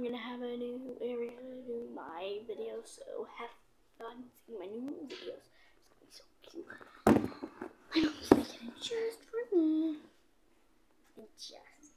I'm gonna have a new area to do my video. so have fun seeing my new videos. It's gonna be so cute. I'm just making it just for me. Just